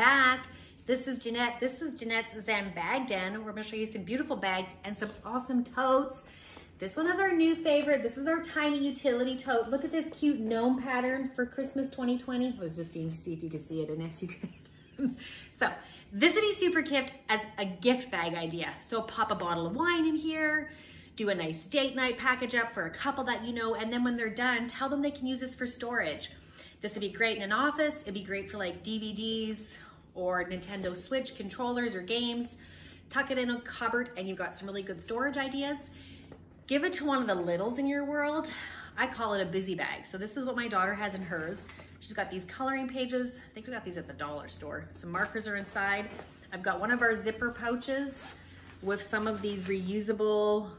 back. This is Jeanette. This is Jeanette's Zen Bag Den. We're gonna show you some beautiful bags and some awesome totes. This one is our new favorite. This is our tiny utility tote. Look at this cute gnome pattern for Christmas 2020. I was just seeing to see if you could see it and yes you could. so this would be super cute as a gift bag idea. So pop a bottle of wine in here, do a nice date night package up for a couple that you know, and then when they're done, tell them they can use this for storage. This would be great in an office. It'd be great for like DVDs or Nintendo Switch controllers or games. Tuck it in a cupboard and you've got some really good storage ideas. Give it to one of the littles in your world. I call it a busy bag. So this is what my daughter has in hers. She's got these coloring pages. I think we got these at the dollar store. Some markers are inside. I've got one of our zipper pouches with some of these reusable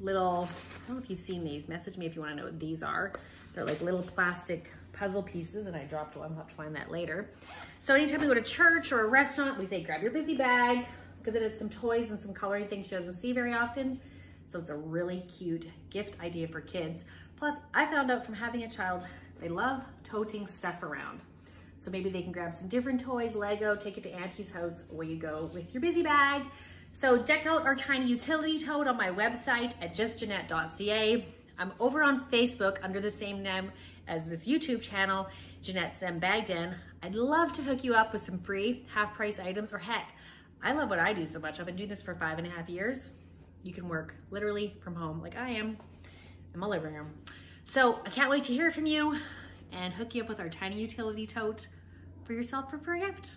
little, I don't know if you've seen these. Message me if you want to know what these are. They're like little plastic puzzle pieces and I dropped one. I'll have to find that later. So anytime we go to church or a restaurant, we say grab your busy bag because it has some toys and some coloring things she doesn't see very often. So it's a really cute gift idea for kids. Plus, I found out from having a child, they love toting stuff around. So maybe they can grab some different toys, Lego, take it to Auntie's house, where you go with your busy bag. So deck out our tiny utility tote on my website at justjeanette.ca. I'm over on Facebook under the same name as this YouTube channel, Jeanette Zen Bag Den. I'd love to hook you up with some free half price items or heck, I love what I do so much. I've been doing this for five and a half years. You can work literally from home like I am in my living room. So I can't wait to hear from you and hook you up with our tiny utility tote for yourself for free gift.